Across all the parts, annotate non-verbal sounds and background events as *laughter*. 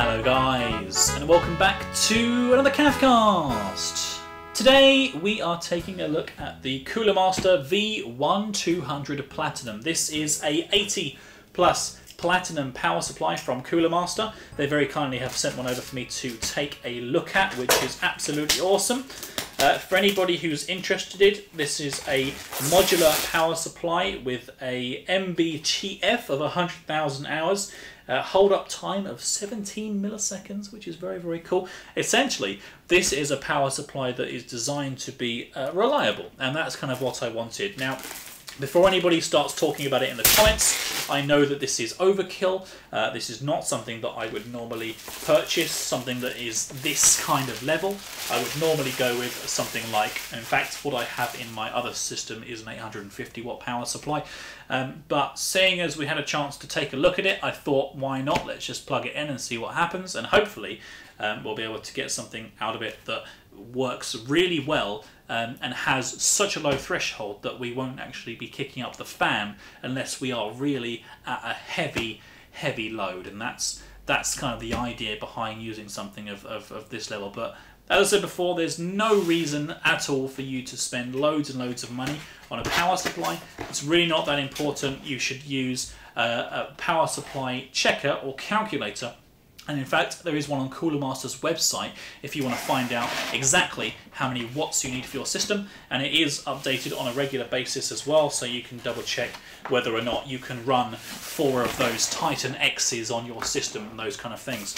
Hello guys, and welcome back to another CaffCast. Today we are taking a look at the Cooler Master V1200 Platinum. This is a 80 plus platinum power supply from Cooler Master. They very kindly have sent one over for me to take a look at, which is absolutely awesome. Uh, for anybody who's interested, this is a modular power supply with a MBTF of 100,000 hours, uh, hold up time of 17 milliseconds, which is very, very cool. Essentially, this is a power supply that is designed to be uh, reliable, and that's kind of what I wanted. Now, before anybody starts talking about it in the comments, I know that this is overkill. Uh, this is not something that I would normally purchase, something that is this kind of level. I would normally go with something like, in fact, what I have in my other system is an 850 watt power supply. Um, but seeing as we had a chance to take a look at it, I thought, why not? Let's just plug it in and see what happens. And hopefully um, we'll be able to get something out of it that works really well um, and has such a low threshold that we won't actually be kicking up the fan unless we are really at a heavy, heavy load. And that's that's kind of the idea behind using something of, of, of this level. But as I said before, there's no reason at all for you to spend loads and loads of money on a power supply. It's really not that important. You should use a power supply checker or calculator and in fact, there is one on Cooler Master's website if you want to find out exactly how many watts you need for your system. And it is updated on a regular basis as well, so you can double check whether or not you can run four of those Titan X's on your system and those kind of things.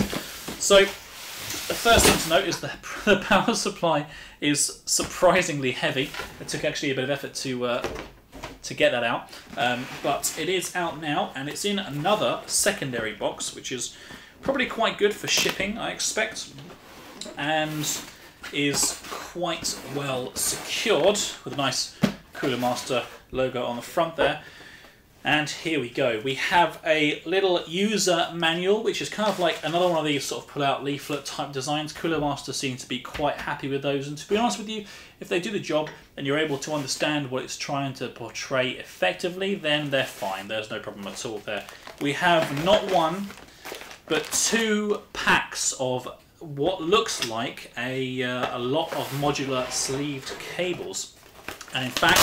So the first thing to note is that *laughs* the power supply is surprisingly heavy. It took actually a bit of effort to uh, to get that out, um, but it is out now, and it's in another secondary box, which is Probably quite good for shipping, I expect, and is quite well secured with a nice Cooler Master logo on the front there. And here we go. We have a little user manual, which is kind of like another one of these sort of pull-out leaflet type designs. Cooler Master seems to be quite happy with those. And to be honest with you, if they do the job and you're able to understand what it's trying to portray effectively, then they're fine. There's no problem at all there. We have not one, but two packs of what looks like a, uh, a lot of modular sleeved cables. And in fact,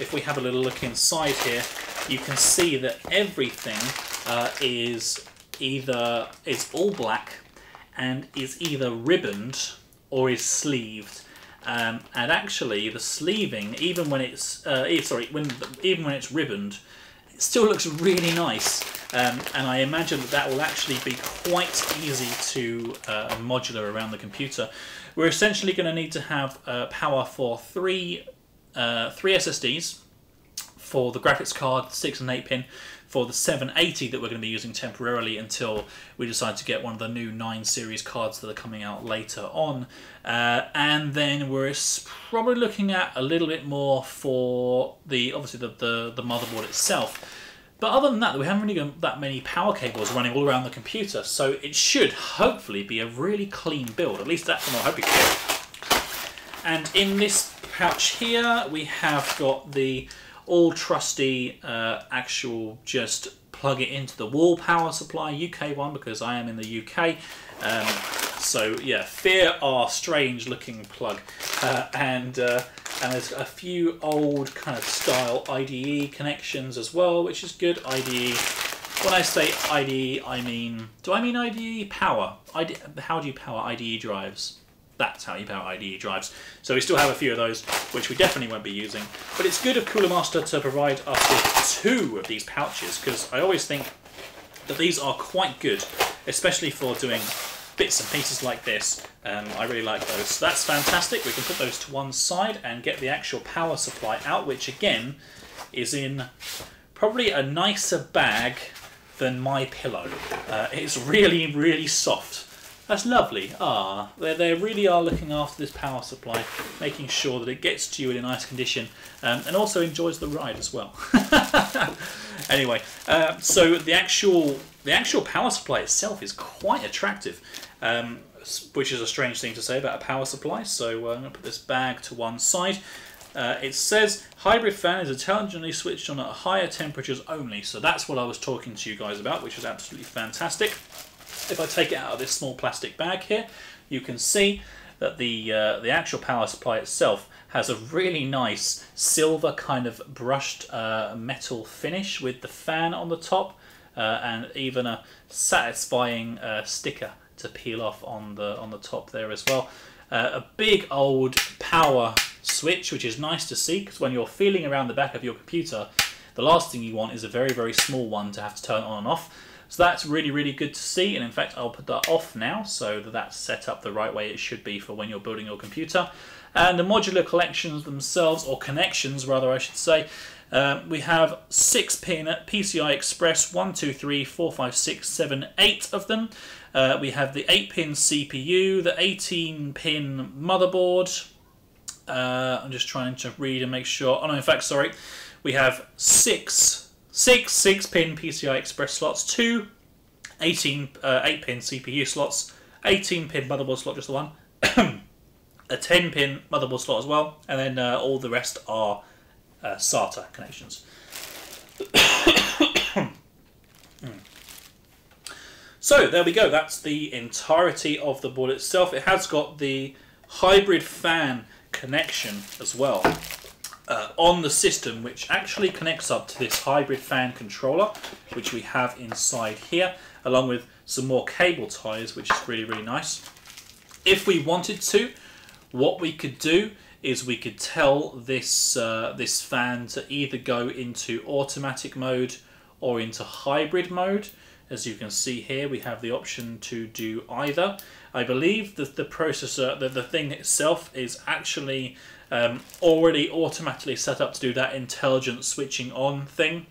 if we have a little look inside here, you can see that everything uh, is either is all black and is either ribboned or is sleeved. Um, and actually, the sleeving, even when it's uh, sorry, when even when it's ribboned, still looks really nice. Um, and I imagine that that will actually be quite easy to uh, modular around the computer. We're essentially going to need to have uh, power for three, uh, three SSDs for the graphics card, 6 and 8 pin, for the 780 that we're going to be using temporarily until we decide to get one of the new 9 series cards that are coming out later on. Uh, and then we're probably looking at a little bit more for the obviously the, the, the motherboard itself. But other than that, we haven't really got that many power cables running all around the computer, so it should hopefully be a really clean build. At least that's what I'm hoping for. And in this pouch here, we have got the all trusty uh, actual just plug it into the wall power supply UK one because I am in the UK. Um, so yeah, fear our strange looking plug, uh, and uh, and there's a few old kind of style IDE connections as well, which is good. IDE. When I say IDE, I mean do I mean IDE power? IDE, how do you power IDE drives? That's how you power IDE drives. So we still have a few of those, which we definitely won't be using. But it's good of Cooler Master to provide us with two of these pouches, because I always think that these are quite good, especially for doing bits and pieces like this. Um, I really like those. So that's fantastic. We can put those to one side and get the actual power supply out, which again is in probably a nicer bag than my pillow. Uh, it's really, really soft. That's lovely. Ah, they, they really are looking after this power supply, making sure that it gets to you in a nice condition um, and also enjoys the ride as well. *laughs* anyway, uh, so the actual the actual power supply itself is quite attractive, um, which is a strange thing to say about a power supply. So uh, I'm going to put this bag to one side. Uh, it says hybrid fan is intelligently switched on at higher temperatures only. So that's what I was talking to you guys about, which is absolutely fantastic. If I take it out of this small plastic bag here, you can see that the uh, the actual power supply itself has a really nice silver kind of brushed uh, metal finish with the fan on the top uh, and even a satisfying uh, sticker to peel off on the on the top there as well. Uh, a big old power switch, which is nice to see because when you're feeling around the back of your computer, the last thing you want is a very very small one to have to turn on and off. So that's really, really good to see. And in fact, I'll put that off now so that that's set up the right way it should be for when you're building your computer. And the modular collections themselves, or connections rather, I should say, um, we have six pin PCI Express, one, two, three, four, five, six, seven, eight of them. Uh, we have the 8 pin CPU, the 18 pin motherboard. Uh, I'm just trying to read and make sure. Oh no, in fact, sorry. We have six six 6 pin PCI Express slots, two 18 uh, 8 pin CPU slots, 18 pin motherboard slot, just the one, *coughs* a 10 pin motherboard slot as well, and then uh, all the rest are uh, SATA connections. *coughs* So there we go, that's the entirety of the board itself. It has got the hybrid fan connection as well uh, on the system, which actually connects up to this hybrid fan controller, which we have inside here, along with some more cable ties, which is really, really nice. If we wanted to, what we could do is we could tell this, uh, this fan to either go into automatic mode or into hybrid mode. As you can see here, we have the option to do either. I believe that the processor, that the thing itself is actually um, already automatically set up to do that intelligent switching on thing.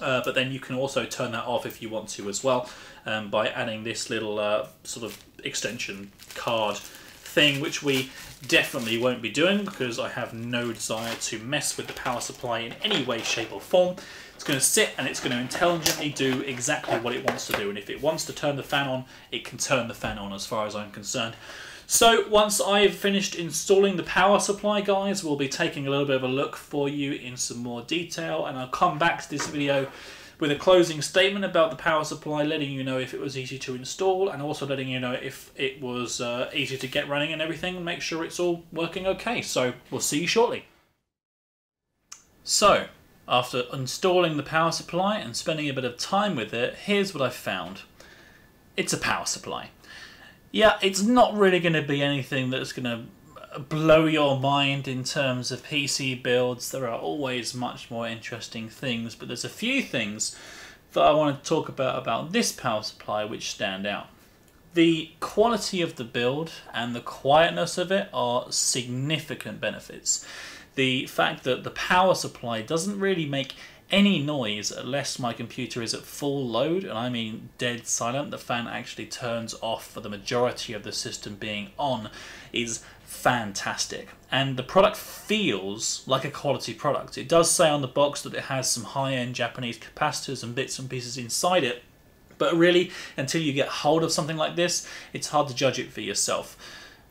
Uh, but then you can also turn that off if you want to as well um, by adding this little uh, sort of extension card thing, which we definitely won't be doing because I have no desire to mess with the power supply in any way, shape or form. It's going to sit and it's going to intelligently do exactly what it wants to do. And if it wants to turn the fan on, it can turn the fan on as far as I'm concerned. So once I've finished installing the power supply guys, we'll be taking a little bit of a look for you in some more detail and I'll come back to this video with a closing statement about the power supply, letting you know if it was easy to install and also letting you know if it was uh, easy to get running and everything and make sure it's all working okay. So we'll see you shortly. So, after installing the power supply and spending a bit of time with it, here's what I've found. It's a power supply yeah, it's not really going to be anything that's going to blow your mind in terms of PC builds. There are always much more interesting things, but there's a few things that I want to talk about about this power supply which stand out. The quality of the build and the quietness of it are significant benefits. The fact that the power supply doesn't really make any noise unless my computer is at full load, and I mean dead silent, the fan actually turns off for the majority of the system being on, is fantastic. And the product feels like a quality product. It does say on the box that it has some high-end Japanese capacitors and bits and pieces inside it, but really, until you get hold of something like this, it's hard to judge it for yourself.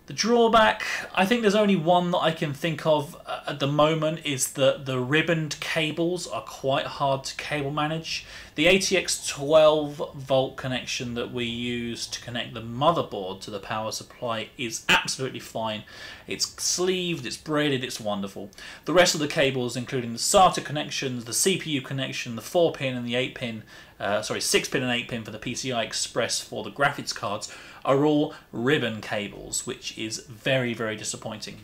The drawback, I think there's only one that I can think of uh, at the moment, is that the ribboned cables are quite hard to cable manage. The ATX 12 volt connection that we use to connect the motherboard to the power supply is absolutely fine. It's sleeved, it's braided, it's wonderful. The rest of the cables, including the SATA connections, the CPU connection, the 4 pin and the 8 pin, uh, sorry, 6 pin and 8 pin for the PCI Express for the graphics cards, are all ribbon cables, which is very, very disappointing.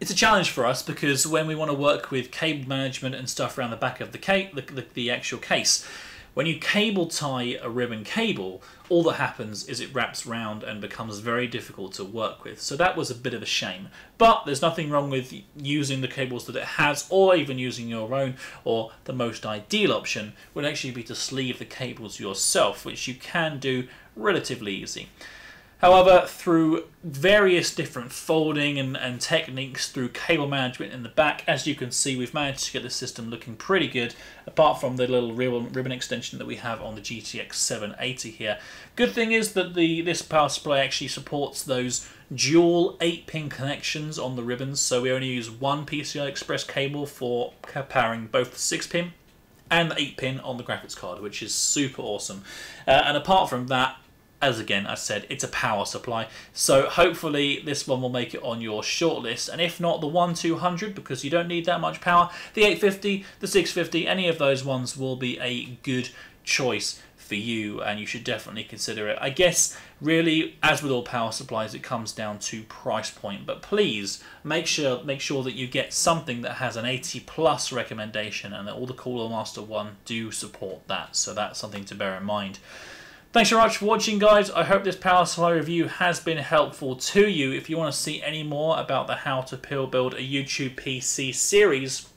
It's a challenge for us because when we want to work with cable management and stuff around the back of the, the, the, the actual case, when you cable tie a ribbon cable, all that happens is it wraps round and becomes very difficult to work with. So that was a bit of a shame. But there's nothing wrong with using the cables that it has or even using your own or the most ideal option would actually be to sleeve the cables yourself, which you can do relatively easy. However, through various different folding and, and techniques through cable management in the back, as you can see, we've managed to get the system looking pretty good, apart from the little ribbon, extension that we have on the GTX 780 here. Good thing is that the this power supply actually supports those dual 8-pin connections on the ribbons, so we only use one PCI Express cable for powering both the 6-pin and the 8-pin on the graphics card, which is super awesome. Uh, and apart from that, as again I said, it's a power supply. So hopefully this one will make it on your shortlist. And if not, the 1200, because you don't need that much power, the 850, the 650, any of those ones will be a good choice for you and you should definitely consider it. I guess really as with all power supplies it comes down to price point but please make sure make sure that you get something that has an 80 plus recommendation and that all the Cooler Master 1 do support that so that's something to bear in mind. Thanks very much for watching guys. I hope this power supply review has been helpful to you. If you want to see any more about the how to pill build a YouTube PC series,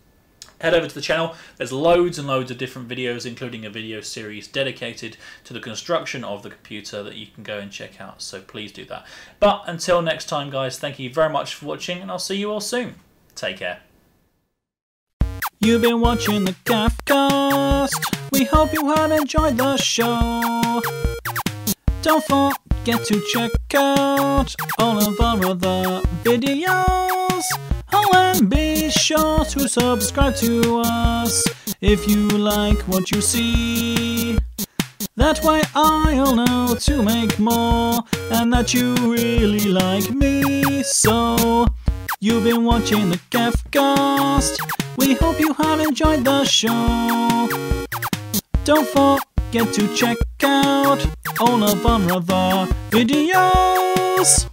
head over to the channel. There's loads and loads of different videos, including a video series dedicated to the construction of the computer that you can go and check out. So please do that. But until next time, guys, thank you very much for watching, and I'll see you all soon. Take care. You've been watching the CaffCast. We hope you have enjoyed the show. Don't forget to check out all of our other videos. Oh, and be sure to subscribe to us if you like what you see. That way I'll know to make more and that you really like me. So, you've been watching the CaffCast. We hope you have enjoyed the show. Don't forget to check out all of our other videos.